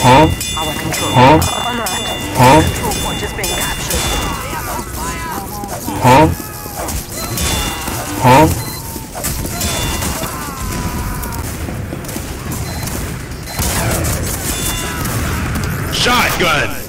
Huh? Our control. Huh? Huh? control point is being captured. Huh? Huh? Shotgun!